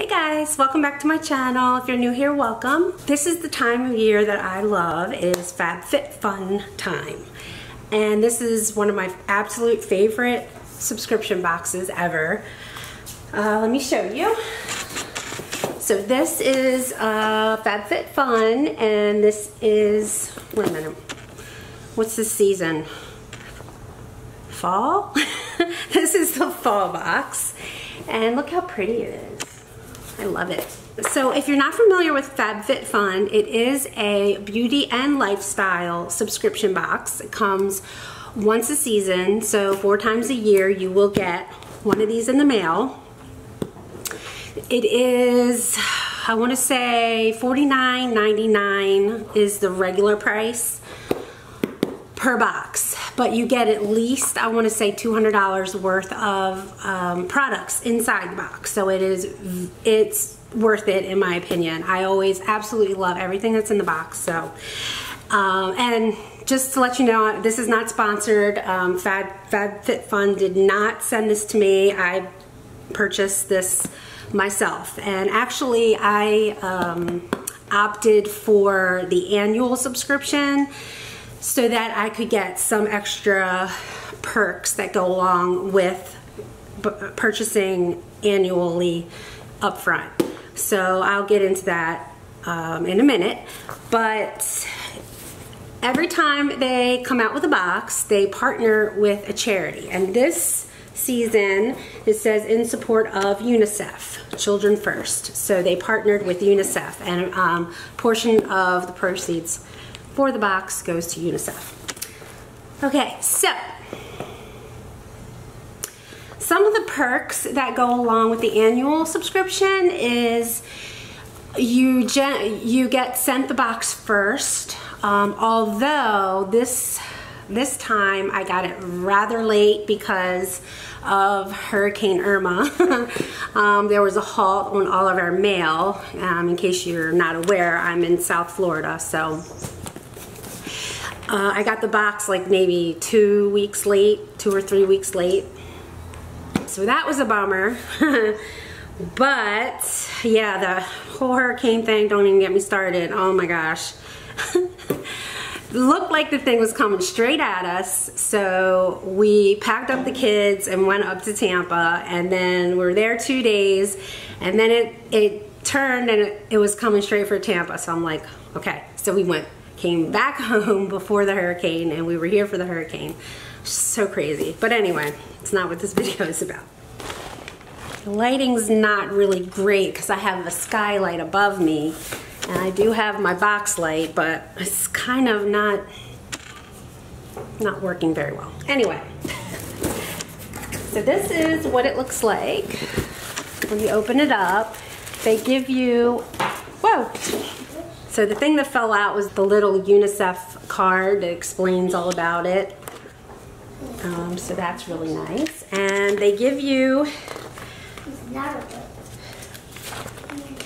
Hey guys, welcome back to my channel. If you're new here, welcome. This is the time of year that I love is FabFitFun time. And this is one of my absolute favorite subscription boxes ever. Uh, let me show you. So this is uh, FabFitFun and this is, wait a minute, what's the season? Fall? this is the fall box. And look how pretty it is. I love it. So if you're not familiar with FabFitFun, it is a beauty and lifestyle subscription box. It comes once a season, so four times a year you will get one of these in the mail. It is, I want to say $49.99 is the regular price per box but you get at least I want to say $200 worth of um, products inside the box. So it is it's worth it in my opinion. I always absolutely love everything that's in the box so um, and just to let you know this is not sponsored. Um, Fab, FabFitFun did not send this to me. I purchased this myself. And actually I um, opted for the annual subscription so that I could get some extra perks that go along with purchasing annually upfront. So I'll get into that um, in a minute. But every time they come out with a box, they partner with a charity. And this season, it says in support of UNICEF, Children First. So they partnered with UNICEF and a um, portion of the proceeds the box goes to UNICEF. Okay, so some of the perks that go along with the annual subscription is you you get sent the box first. Um, although this this time I got it rather late because of Hurricane Irma. um, there was a halt on all of our mail. Um, in case you're not aware, I'm in South Florida, so uh, I got the box like maybe two weeks late, two or three weeks late. So that was a bummer. but yeah, the whole hurricane thing, don't even get me started. Oh my gosh. Looked like the thing was coming straight at us. So we packed up the kids and went up to Tampa and then we are there two days and then it, it turned and it, it was coming straight for Tampa. So I'm like, okay. So we went came back home before the hurricane and we were here for the hurricane. So crazy. But anyway, it's not what this video is about. The lighting's not really great because I have a skylight above me and I do have my box light, but it's kind of not, not working very well. Anyway, so this is what it looks like when you open it up. They give you, whoa, so the thing that fell out was the little UNICEF card that explains all about it. Um, so that's really nice. And they give you,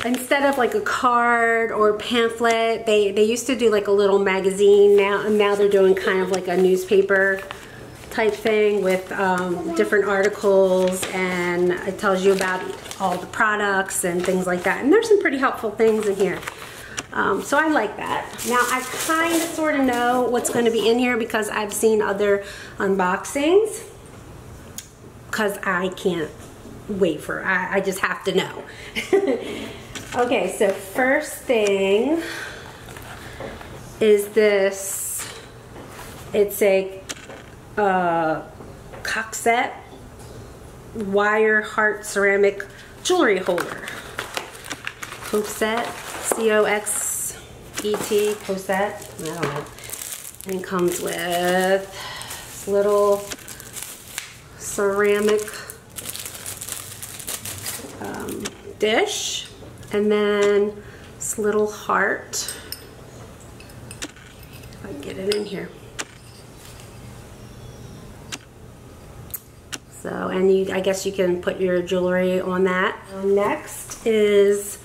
instead of like a card or pamphlet, they, they used to do like a little magazine now, and now they're doing kind of like a newspaper type thing with um, different articles and it tells you about all the products and things like that. And there's some pretty helpful things in here. Um, so I like that. Now I kind of sort of know what's going to be in here because I've seen other unboxings because I can't wait for I, I just have to know. okay, so first thing is this. It's a uh, Coxette wire heart ceramic jewelry holder. Coxette C-O-X-E-T, Cosette, I don't know. And it comes with this little ceramic um, dish and then this little heart. If I get it in here. So, and you, I guess you can put your jewelry on that. Next is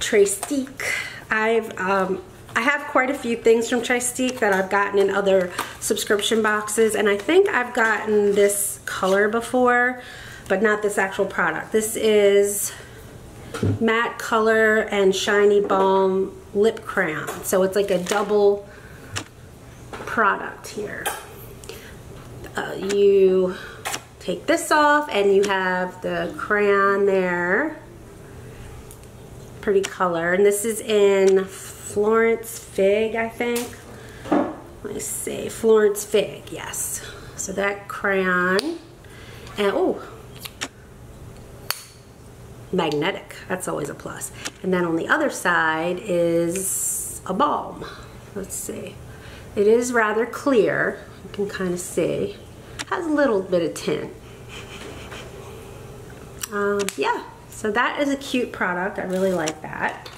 Trestique. I've um, I have quite a few things from Trestique that I've gotten in other subscription boxes and I think I've gotten this color before but not this actual product. This is matte color and shiny balm lip crayon. So it's like a double product here. Uh, you take this off and you have the crayon there. Pretty color. And this is in Florence Fig, I think. Let me see, Florence Fig, yes. So that crayon. And, oh, magnetic. That's always a plus. And then on the other side is a balm. Let's see. It is rather clear. You can kind of see. Has a little bit of tint. Um, yeah, so that is a cute product. I really like that.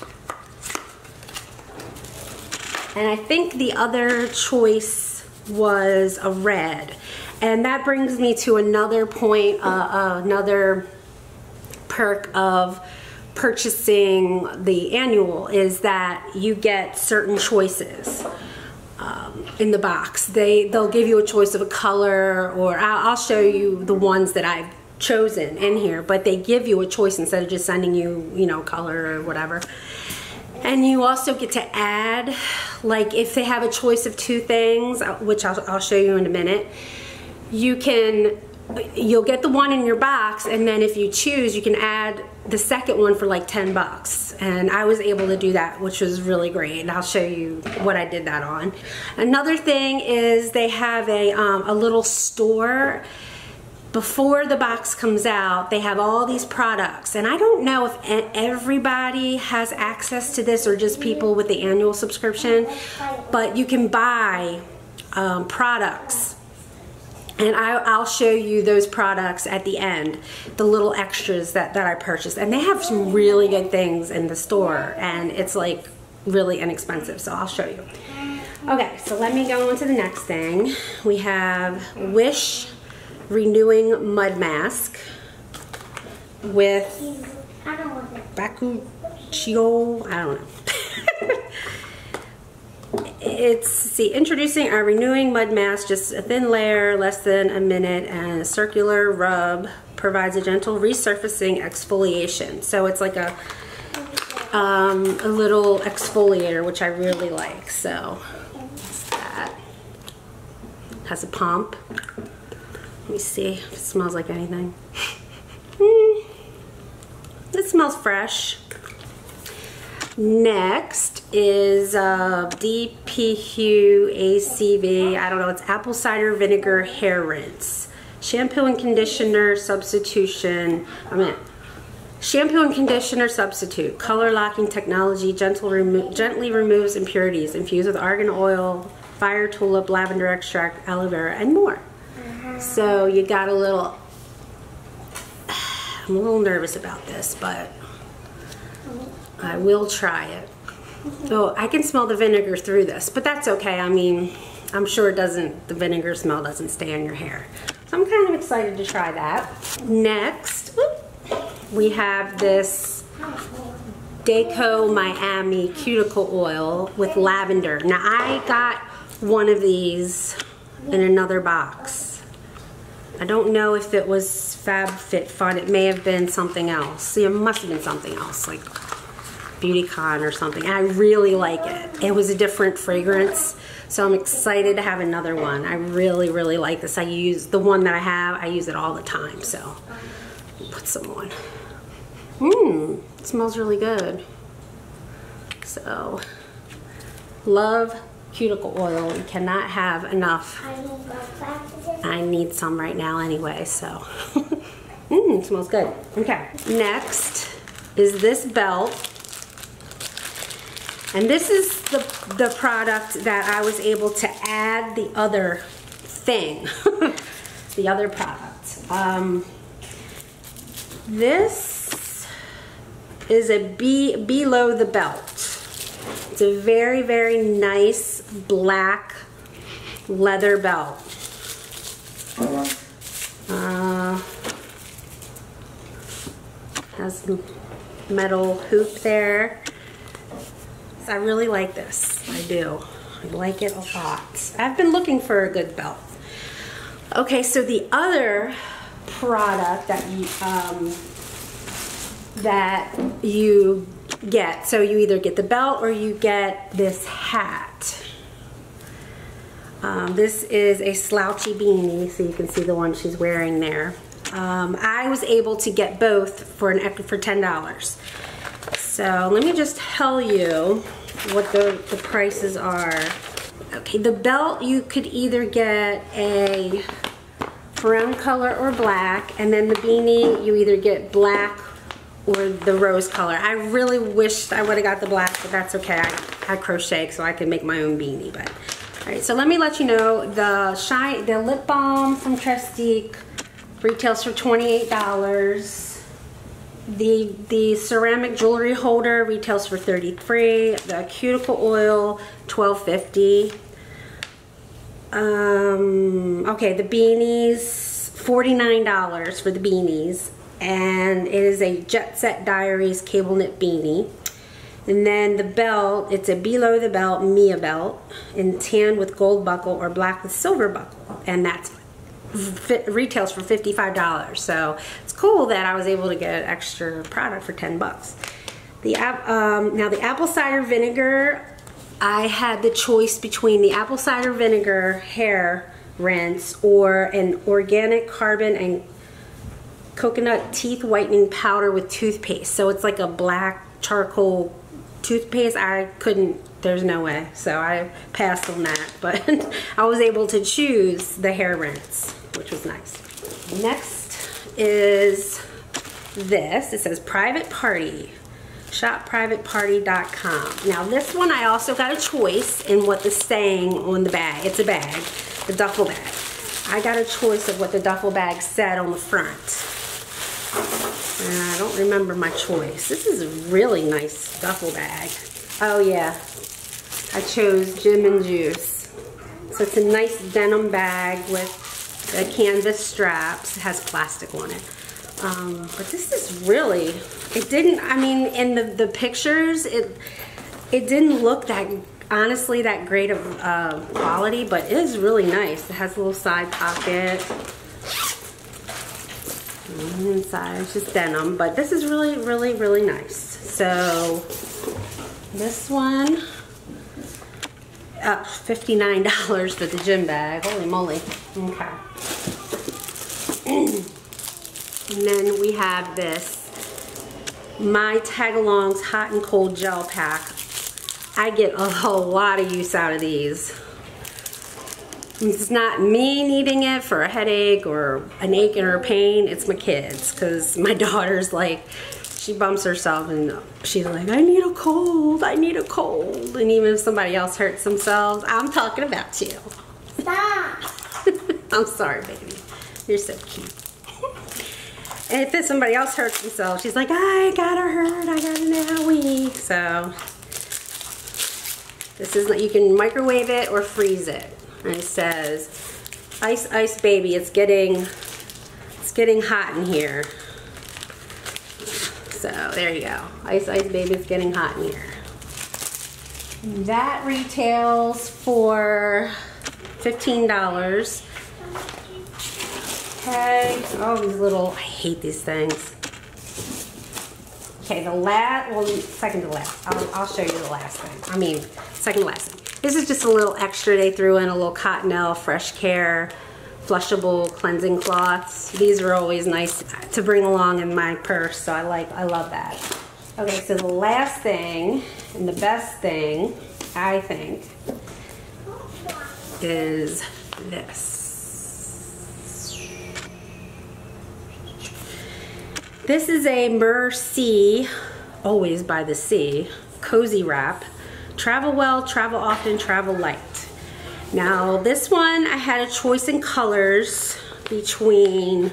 And I think the other choice was a red. And that brings me to another point, uh, uh, another perk of purchasing the annual is that you get certain choices um, in the box. They they'll give you a choice of a color, or I'll, I'll show you the ones that I've chosen in here. But they give you a choice instead of just sending you you know color or whatever. And you also get to add, like if they have a choice of two things, uh, which I'll, I'll show you in a minute, you can you'll get the one in your box and then if you choose you can add the second one for like 10 bucks and I was able to do that which was really great and I'll show you what I did that on. Another thing is they have a, um, a little store before the box comes out they have all these products and I don't know if everybody has access to this or just people with the annual subscription but you can buy um, products and I, will show you those products at the end, the little extras that, that I purchased. And they have some really good things in the store, and it's like really inexpensive, so I'll show you. Okay, so let me go on to the next thing. We have Wish Renewing Mud Mask with Bakuchigo, I don't know. it's see introducing our renewing mud mask just a thin layer less than a minute and a circular rub provides a gentle resurfacing exfoliation. So it's like a um, a little exfoliator which I really like so that. Has a pump let me see if it smells like anything mm. it smells fresh Next is uh, dpHUE ACV, I don't know, it's apple cider vinegar hair rinse. Shampoo and conditioner substitution, I mean, shampoo and conditioner substitute, color locking technology, remo gently removes impurities, infused with argan oil, fire tulip, lavender extract, aloe vera, and more. So you got a little, I'm a little nervous about this, but I will try it. Mm-hmm. Oh, I can smell the vinegar through this, but that's okay. I mean, I'm sure it doesn't, the vinegar smell doesn't stay on your hair. So I'm kind of excited to try that. Next, we have this Deco Miami cuticle oil with lavender. Now I got one of these in another box. I don't know if it was FabFitFun. It may have been something else. It must have been something else. Like Beautycon or something. I really like it. It was a different fragrance, so I'm excited to have another one. I really, really like this. I use the one that I have, I use it all the time, so put some on. Mmm, smells really good. So, love cuticle oil. You cannot have enough. I need some right now anyway, so. Mmm, smells good. Okay, next is this belt and this is the, the product that I was able to add the other thing, the other product. Um, this is a be below the belt. It's a very, very nice black leather belt. Uh, has metal hoop there. I really like this. I do. I like it a lot. I've been looking for a good belt. Okay, so the other product that you um, that you get. So you either get the belt or you get this hat. Um, this is a slouchy beanie, so you can see the one she's wearing there. Um, I was able to get both for an for ten dollars. So let me just tell you what the, the prices are. Okay, the belt you could either get a brown color or black, and then the beanie you either get black or the rose color. I really wished I would have got the black, but that's okay. I, I crochet so I can make my own beanie. But all right, so let me let you know the shine, the lip balm from Trestique retails for $28. The, the ceramic jewelry holder retails for 33 The cuticle oil, 12.50 um, okay, the beanies, $49 for the beanies. And it is a Jet Set Diaries cable knit beanie. And then the belt, it's a below the belt Mia belt in tan with gold buckle or black with silver buckle. And that's retails for $55. So it's cool that I was able to get extra product for 10 bucks. The um, now the apple cider vinegar, I had the choice between the apple cider vinegar hair rinse or an organic carbon and coconut teeth whitening powder with toothpaste. So it's like a black charcoal toothpaste. I couldn't, there's no way. So I passed on that. But I was able to choose the hair rinse, which was nice. Next is this. It says private party shopprivateparty.com. Now this one I also got a choice in what the saying on the bag. It's a bag, the duffel bag. I got a choice of what the duffel bag said on the front. I don't remember my choice. This is a really nice duffel bag. Oh yeah, I chose Gym and Juice. So it's a nice denim bag with the canvas straps. It has plastic on it. Um, but this is really, it didn't, I mean, in the, the pictures, it, it didn't look that, honestly, that great of uh, quality, but it is really nice. It has a little side pocket. Inside, it's just denim, but this is really, really, really nice. So, this one, uh, $59 for the gym bag. Holy moly. Okay. And then we have this, my Tagalongs Hot and Cold Gel Pack. I get a whole lot of use out of these. It's not me needing it for a headache or an ache in her pain. It's my kids because my daughter's like, she bumps herself and she's like, I need a cold, I need a cold. And even if somebody else hurts themselves, I'm talking about you. Stop. I'm sorry, baby. You're so cute. And if somebody else hurts themselves, she's like, I got her hurt, I got an owie. So this is, you can microwave it or freeze it. And it says, ice, ice baby, it's getting, it's getting hot in here. So there you go. Ice, ice baby, it's getting hot in here. That retails for $15. Okay, all these little, I hate these things. Okay, the last, well, second to last. I'll, I'll show you the last thing. I mean, second to last. This is just a little extra they threw in, a little Cottonelle Fresh Care flushable cleansing cloths. These are always nice to bring along in my purse, so I like, I love that. Okay, so the last thing, and the best thing, I think, is this. This is a Mersea, always by the sea, cozy wrap. Travel well, travel often, travel light. Now this one, I had a choice in colors between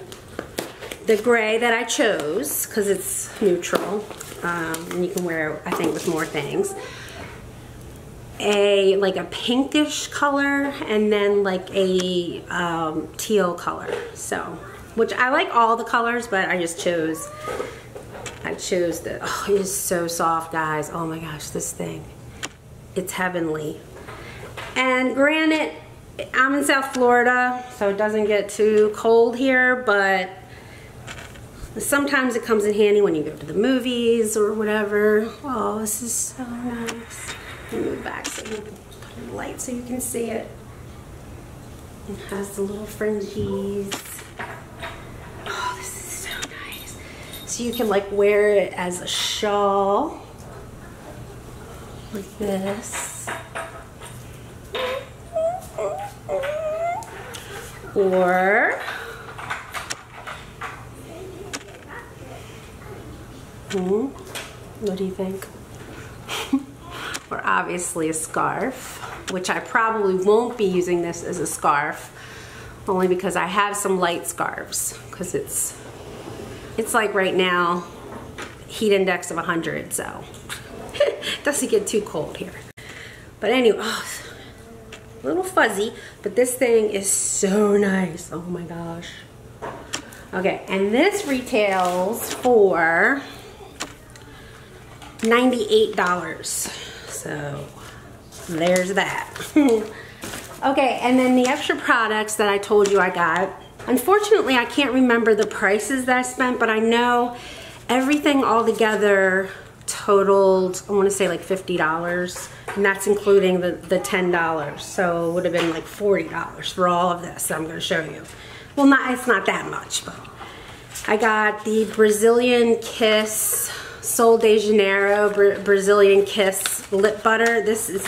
the gray that I chose, because it's neutral, um, and you can wear, it, I think, with more things. A, like a pinkish color, and then like a um, teal color, so which I like all the colors, but I just chose, I chose the, oh, it is so soft, guys. Oh my gosh, this thing. It's heavenly. And granted, I'm in South Florida, so it doesn't get too cold here, but Sometimes it comes in handy when you go to the movies or whatever. Oh, this is so nice. Let me move back so you can put light so you can see it. It has the little fringes. Oh, this is so nice. So you can like wear it as a shawl. Like this. Or Hmm. What do you think? or obviously a scarf, which I probably won't be using this as a scarf, only because I have some light scarves, because it's, it's like right now, heat index of 100, so doesn't get too cold here. But anyway, oh, a little fuzzy, but this thing is so nice. Oh my gosh. Okay, and this retails for $98. So there's that. okay, and then the extra products that I told you I got. Unfortunately, I can't remember the prices that I spent, but I know everything all together totaled, I want to say like $50. And that's including the, the $10. So it would have been like $40 for all of this I'm going to show you. Well, not it's not that much, but I got the Brazilian Kiss Sol de Janeiro Bra Brazilian Kiss lip butter. This is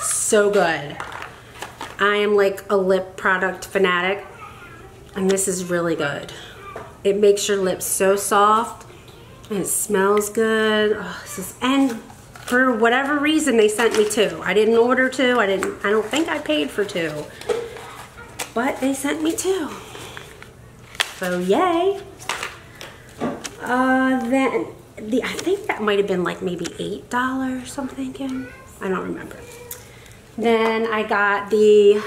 so good. I am like a lip product fanatic and this is really good. It makes your lips so soft it smells good. Oh, is, and for whatever reason they sent me two. I didn't order two. I didn't I don't think I paid for two. But they sent me two. So yay. Uh, then the I think that might have been like maybe eight dollars. Thinking. I don't remember. Then I got the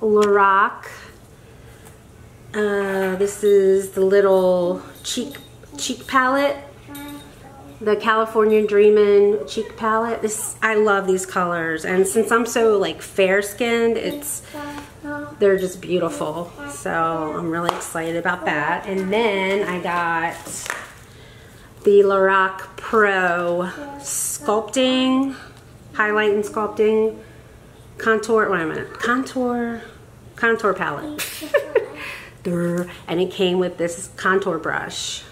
Lorac. Uh, this is the little cheek cheek palette. The California Dreamin' cheek palette. This I love these colors, and since I'm so like fair skinned, it's they're just beautiful. So I'm really excited about that. And then I got the Lorac Pro Sculpting, Highlight and Sculpting Contour, wait a minute, Contour, Contour Palette. and it came with this contour brush.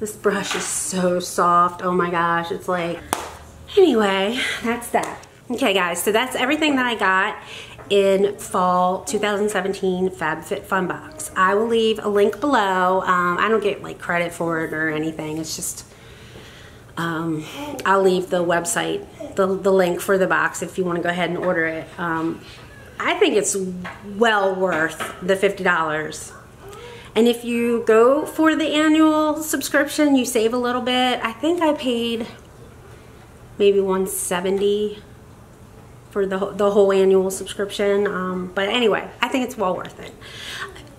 This brush is so soft, oh my gosh, it's like, anyway, that's that. Okay guys, so that's everything that I got in fall 2017 FabFitFun box. I will leave a link below. Um, I don't get like credit for it or anything. It's just, um, I'll leave the website, the, the link for the box if you want to go ahead and order it. Um, I think it's well worth the $50. And if you go for the annual subscription, you save a little bit. I think I paid maybe 170 for the, the whole annual subscription. Um, but anyway, I think it's well worth it.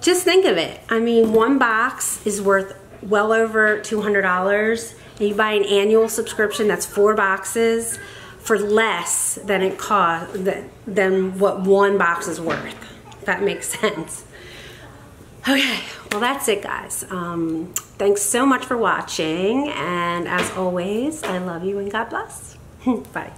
Just think of it. I mean, one box is worth well over $200. And you buy an annual subscription, that's four boxes, for less than it cost than what one box is worth. If that makes sense. Okay, well that's it guys. Um, thanks so much for watching and as always, I love you and God bless. Bye.